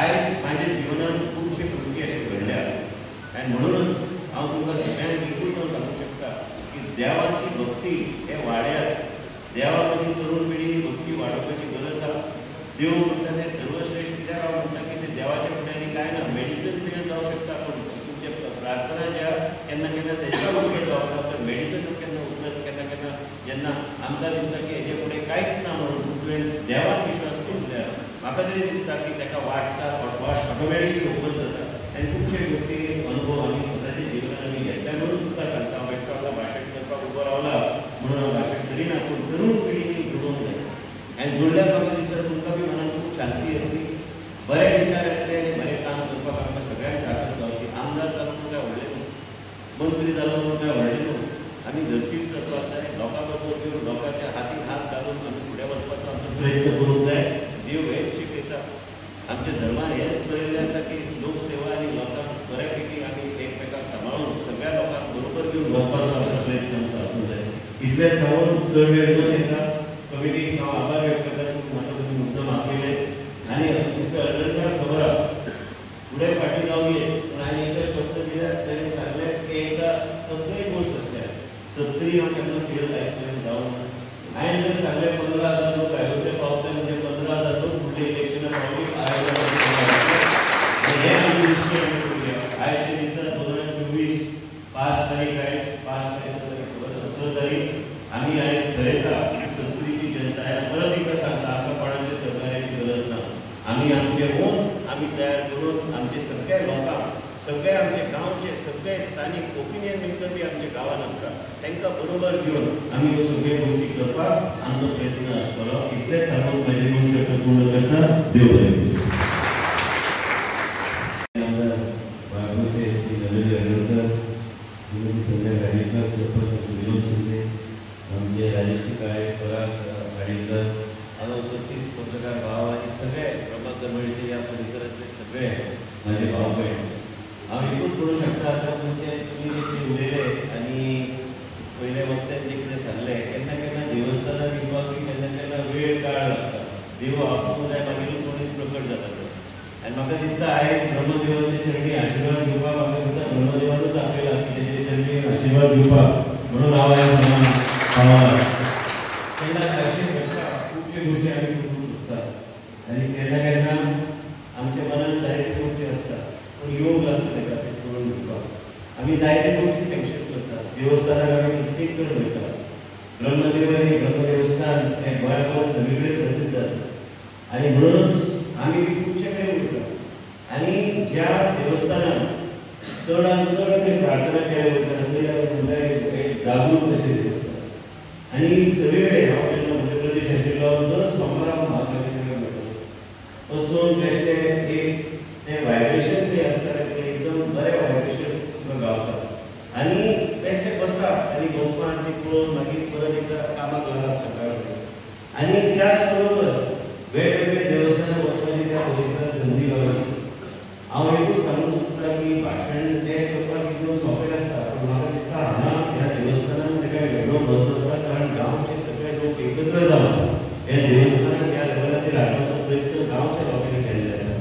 आयज म्हाज्या जिवनांत खुबशे गोश्टी अशें घडल्या आनी म्हणूनच हांव तुमकां सगळ्यांक एकूच हांव सांगूंक शकता की देवाची भक्ती हे वाड्यात देवा मदीं तरूण पिढी भक्ती वाडोवपाची गरज आसा देव म्हणटा ते सर्वश्रेश्ठ कित्याक हांव म्हणटा की ते देवाच्या फुड्यांनी कांय ना मेडिसीन फेल जावं शकता पूण तुमचे प्रार्थना ज्या केन्ना केन्ना तेच्या ओके जावं तर मेडिसीन केन्ना उचलत केन्ना केन्ना जेन्ना आमकां दिसता की हेजे फुडें कांयच ना म्हणून तुवें देवाक विश्वास म्हाका तरी दिसता की ताका वाटता वाट ऑटोमॅटिकली ओपन जाता आनी खुबशे गोश्टी अनुभव आमी स्वताच्या जिवनात आमी घेतल्या म्हणून तुका सांगता हांव एकटो आतां भाशण करपाक उबो रावला म्हणून हांव भाशण करिना पूण तरूण पिढीनी जुळोवंक जाय आनी जुळल्यार म्हाका दिसता तुमकां बी मनान खूब शांती येतली बरे विचार येतले आनी बरें काम करपाक आमकां सगळ्यांक ताकद गावची आमदार जालो म्हणून काय व्हडलें न्हू. मंत्री जालो म्हणून काय व्हडलें न्हू. आमी धरतीर चलपाक जाय लोकां बरोबर घेवन लोकांच्या हातीक हात घालून आमी फुडें वचपाचो आमचो प्रयत्न करूंक जाय देव हेच शिकयता आमच्या धर्मान हेच बरयल्लें आसा की लोकसेवा आनी लोकांक बऱ्यापैकी आमी एकमेकांक सांबाळून सगळ्या लोकांक बरोबर घेवन वचपाचो आमचो प्रयत्न आमचो आसूंक जाय इतलें सांगून चड वेळ न येता कमिटीक हांव आभार व्यक्त करता म्हाका तुमी मुद्दम आपयले आनी तुमच्या अनंतराव खबर आहा फुडें फाटीं जावं ये पूण हांवें एकदा शब्द दिल्यार ताणें सांगलें की एकदां कसलेय गोश्ट आसल्यार सत्तरी हांव केन्ना फेल लायफ जावं ना हांवें जर सांगलें पंदरा हजार लोक आयोग्य पावतले म्हणजे पंदरा हजार लोक फुडले इलेक्शनाक पावली आनी हें आमी निश्चय करूया आयच्या दिसा दोन हजार चोवीस पांच तारीख आयज पांच तारीख सतरा तारीख आमी आयज थरयता की सत्तरीची जनता ह्या परत एकदां सांगता आमकां कोणाचे सहकार्याची गरज आम्ही आमी आमचे ओन आमी तयार करून आमचे सगळ्या लोकांक सगळे आमचे गांवचे सगळे स्थानीक ओपिनियन मेकर बी आमच्या गांवांत आसता तांकां बरोबर घेवन आमी ह्यो सगळ्यो गोश्टी करपाक आमचो प्रयत्न आसतलो इतलेंच सांगून म्हजें दोन शब्द पूर्ण करता देव बरें सरपंच विनोद शिंदे आमचे राजेश्री काळे पराग गाडीकर हांगा उपस्थित पत्रकार भाव आणि सगळे प्रभाग दरवळीचे ह्या परिसरातले सगळे माझे भाऊ बहीण हांव एकूच म्हणूं शकता आतां तुमचे तुम्ही जे कितें उलयले आनी पयले वखत्यान जे कितें सांगलें केन्ना केन्ना देवस्थानाक येवपाक बी केन्ना केन्ना वेळ काळ लागता. देव आपूण जाय मागीर कोणीच प्रकट जाता तो आनी म्हाका दिसता आयज ब्रह्मदेवाचे चरणी आशिर्वाद घेवपाक म्हाका दिसता ब्रह्मदेवानूच आपल्याला की तेजे चरणी आशिर्वाद घेवपाक म्हणून हांव आयज हांगा पावला तेन्ना अशें घडटा गोष्टी आम्ही आमी शकतात. आणि केन्ना केन्ना आमच्या मनात जायच्या गोष्टी असतात. पण योग लागतो त्याला ते करून घेवपाक आम्ही जायच्या गोष्टी सँक्शन करतात. देवस्थानाक आम्ही प्रत्येक कडेन वयता ब्रह्मदेव आणि ब्रह्मदेवस्थान हे गोंयभर सगळीकडे प्रसिद्ध असतात आणि म्हणूनच आम्ही बी बोलतो. आणि ज्या देवस्थानात चडांत चड ते प्रार्थना केल्या वयता थंय म्हणल्यार एक जागृत अशें देवस्थान आनी सगळे कडेन हांव मध्य प्रदेश आशिल्लो दर सोमाराक महाकालेश्वर वयतालो वचून बेश्टे एक तें व्हायब्रेशन जें आसता तें एकदम बरें व्हायब्रेशन तुका गावता आनी बेश्टे बसा आनी बसपाक तें पळोवन मागीर परत एकदां कामाक लागप सकाळ फुडें आनी त्याच बरोबर वेगवेगळे देवस्थानां वचपाची त्या परिसरांत संदी गावली हांव एकूच सांगूंक सोदता की भाशण तें करपाक एकदम सोंपें आसता पूण म्हाका दिसता हांगा ह्या देवस्थानान तेका वेगळो म्हत्व आसा कारण गांवचे सगळे लोक एकत्र जावन हे देवस्थानाक ह्या लेवलाचेर हाडपाचो प्रयत्न गांवच्या लोकांनी केल्ले आसा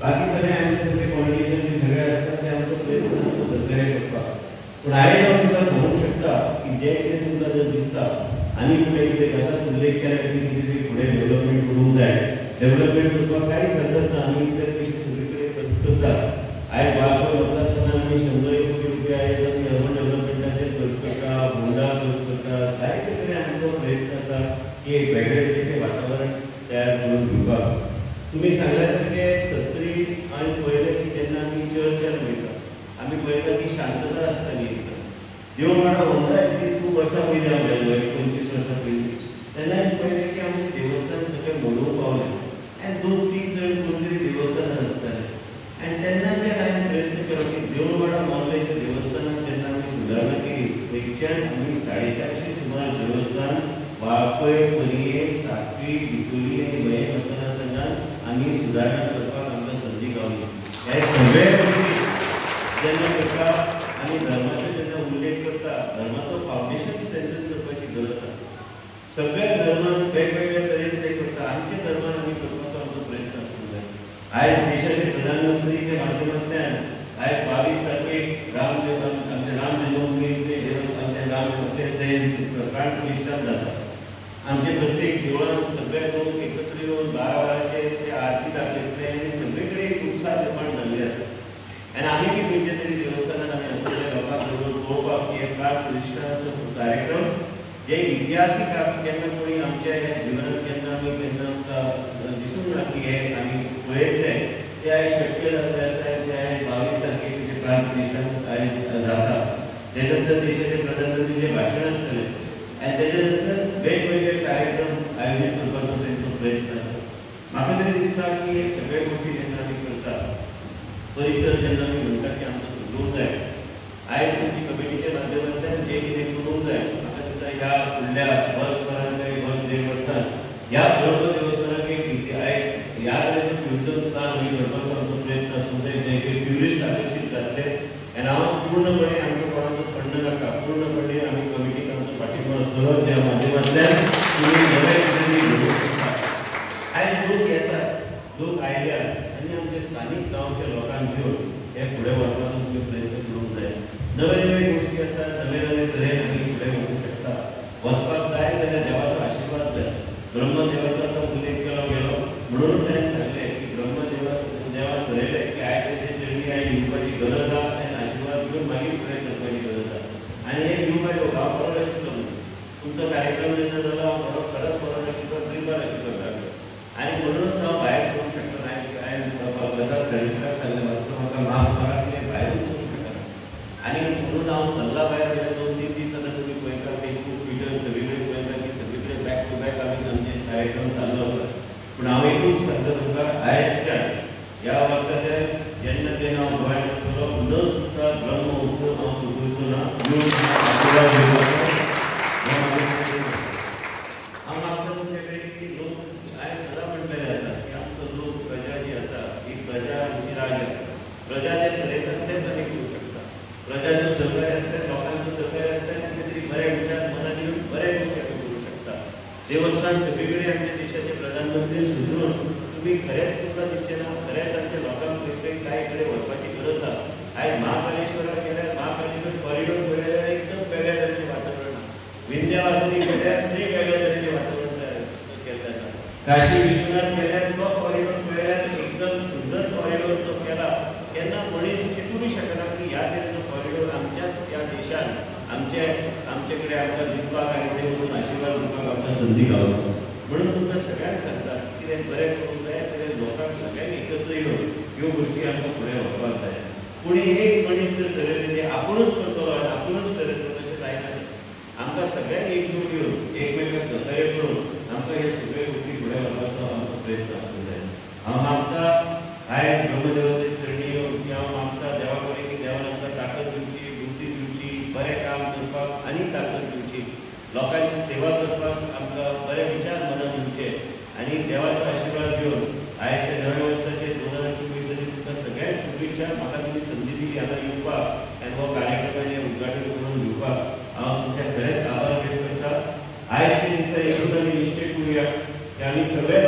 बाकी सगळे आमचे सगळे पॉलिटिशियन बी सगळे आसतात ते आमचो प्रयत्न आसता सहकार्य करपाक पूण आयज हांव तुमकां सांगूंक शकता की जें कितें तुमकां जर दिसता आनी फुडें कितें आतांच उल्लेख केला की कितें फुडें डेव्हलपमेंट करूंक जाय डेव्हलपमेंट करपाक कांयच हरकत ना आमी इतर पयशे सगळे कडेन खर्च करता आयज वाळपय मतदारसंघात आमी शंबर एक कोटी रुपया आयज आमी अर्बन डेव्हलपमेंटाचेर खर्च करता फोंडा खर्च करता जायते कडेन आमचो प्रयत्न आसा की एक वेगळे तरेचें वातावरण तयार करून घेवपाक तुमी सांगल्या सारके सत्तरी हांवें पळयलें की जेन्ना आमी चर्चान वयता आमी पळयता की शांतता आसताली एकदम देव म्हणा पंदरा एकवीस खूब वर्सां पयलीं हांव गेल्लो पंचवीस वर्सां पयलीं तेन्ना पळयलें की आमचें देवस्थान सगळें मोडूंक पावलें आनी दोन तीन जण कोणतरी तरी असतात. आणि आनी जे हांवें प्रयत्न केलो की देऊळवाडा मोहल्ल्याच्या देवस्थानात जेन्ना आमी सुधारणा केली. थंयच्यान आमी साडे चारशे सुमार देवस्थान वाळपय परये साकरी बिचोली आणि मये मतदारसंघात आम्ही सुधारणा करपाक आमकां संधी गावली. हे सगळे जेन्ना करता आनी धर्माचो धर्माचो फावंडेशन स्ट्रेंथन करपाची गरज आसा सगळ्या धर्मान वेगवेगळ्या तरेन ते करता आमच्या धर्मान आमी आयज देशाचे प्रधानमंत्रीचे माध्यमांतल्यान आयज बावीस तारखेक राम आमचे राम जन्मभूमी आमचे राम प्राण प्रतिष्ठान जाता आमचे प्रत्येक देवळान सगळे लोक एकत्र येवन बारा बारा ते आरती दाखयतले आनी सगळे कडेन एक उत्साह निर्माण जाल्ले आसा आनी आमी बी खंयच्या तरी देवस्थानात आमी आसतले लोकांक बरोबर पळोवपाक की एक प्राण प्रतिष्ठानाचो कार्यक्रम जे इतिहासीक केन्ना कोणी आमच्या ह्या जिवनात केन्ना आमी केन्ना आमकां दिसूंक ना की हे आमी पळयतले ते आयज शक्य जाल्ले आसा ते आयज बावीस तारखेक जे प्राण प्रतिष्ठान आयज जाता तेच्या नंतर देशाचे प्रधानमंत्रीचे भाशण आसतले आनी तेच्या नंतर वेगवेगळे कार्यक्रम आयोजीत करपाचो तेंचो प्रयत्न आसा म्हाका तरी दिसता की हे सगळे गोष्टी जेन्ना आमी करता परिसर जेन्ना आमी म्हणटा की आमचो सुदरूंक जाय आयज तुमची कमिटीच्या माध्यमांतल्यान बस दिसता ह्या फुडल्या वर्सभरान काय वर्स देड वर्सान ह्या ब्रह्म देवस्थानाक एक इति- आयज ह्या तरेचें फ्युचर स्थान आमी करपाचो आमचो प्रयत्न आसूंक जाय जे की ट्युरिस्ट आकर्शीत जातले आनी हांव पूर्णपणे आमकां कोणाचो खंड नाका पूर्णपणे आमी कमिटीक आमचो पाठिंबो आसतलो ज्या माध्यमांतल्यान तुमी नवे कितें घडोवंक शकता आयज लोक येतात लोक आयल्यात आनी आमचे स्थानीक गांवच्या लोकांक घेवन हे फुडें वचपाचो तुमी प्रयत्न करूंक जाय नवे नवे गोश्टी आसा नवे नवे तरेन आमी फुडें वचूंक शकता वचपाक जाय जाल्यार देवाचो आशिर्वाद जाय ब्रह्मदेवाचो तो उल्लेख केलो गेलो म्हणून ताणें सांगलें की ब्रह्मदेवा देवान ठरयलें की आयज तेजे चरणी आयज येवपाची गरज आहा आनी आशिर्वाद घेवन मागीर फुडें सरपाची गरज आहा आनी हे येवपाक येवं हांव बरो नाशिल्लो तुमचो कार्यक्रम जेन्ना जालो हांव बरो खरोच बरो नाशिल्लो ट्रिपार आशिल्लो गाडयो आनी म्हणूनच हांव भायर सरूंक शकलो ना हांवें गजाल कलेक्टराक सांगलें मातसो म्हाका माफ करा की हांव भायरूच सरूंक शकना आनी म्हणून हांव सल्ला भायर गेले दोन तीन दीस आतां तुमी पळयता फेसबूक ट्विटर सगळे कडेन पळयता की सगळे कडेन बॅक टू बॅक आमी आमचे कार्यक्रम चालू आसा पूण हांव सुद्धा सांगता या आयजच्यान ह्या वर्साचे जेन्ना तेन्ना हांव गोंयांत आसतलो न चुकता ब्रह्म उत्सव हांव चुकयचो ना हांव तुमचे कडेन की लोक हांवें सदां आसा की आमचो लोक प्रजा जी आसा ही प्रजा आमची राजा. प्रजा जे तेच आमी करूं शकता प्रजाचो सहकार्य आसल्यार लोकांचो सहकार्य आसता कितें तरी बरे विचार मनात येवन बरे गोश्टी आमी शकता देवस्थान सगळीकडे आमच्या देशाचे प्रधानमंत्री सुदरून तुमी खऱ्याच तुमकां दिसचें ना खऱ्याच आमच्या लोकांक खंय काय कांय कडेन व्हरपाची गरज आहा आयज महाकालेश्वराक गेल्यार महाकालेश्वर कॉरिडोर पळयल्यार एकदम वेगळ्या तरेचें वातावरण आहा. विंध्यावासनी गेल्यार थंय वेगळ्या तरेचें वातावरण तयार केल्लें आसा काशी विश्वनाथ गेल्यार तो कॉरिडॉर पळयल्यार एकदम सुंदर कॉरिडॉर तो केला. केन्ना मनीस चिंतूंक शकना की ह्या तरेचो कॉरिडॉर आमच्याच ह्या देशान आमचे आमचे कडेन आमकां दिसपाक आनी ते वचून आशिर्वाद घेवपाक आमकां संदी गावता. म्हणून तुमकां सगळ्यांक सांगता कितें बरें करूंक जाय तें लोकांक सगळ्यांक एकत्र येवन ह्यो गोश्टी आमकां फुडें व्हरपाक जाय पूण एक मनीस जर ठरयलें तें आपुणूच करतलो आनी आपुणूच ठरयतलो तशें जायना आमकां सगळ्यांक एकजूट येवन एकमेकांक सहकार्य करून आमकां हे सगळ्यो गोश्टी फुडें व्हरपाचो आमचो प्रयत्न आसूंक जाय हांव मागता आयज ब्रह्मदेवाचे चरणी येवन की हांव मागता देवा कडेन की देवान आमकां ताकद दिवची बुद्धी दिवची बरें काम करपाक आनी ताकद दिवची लोकांची सेवा करपाक आमकां बरे विचार मनात आणि देवाचा आशीर्वाद घेऊन घेवन आयजच्या नव्या वर्साचे दोन हजार चोवीसाचे तुमच्या सगळ्या शुभेच्छा म्हाका तुमी संदी दिली. हांगा येवपाक आनी हो कार्यक्रमाचें उद्घाटन करून दिवपाक हांव तुमच्या खरेंच आभार व्यक्त करता आयजच्या दिसा एक निश्चय करूया. की आमी सगळे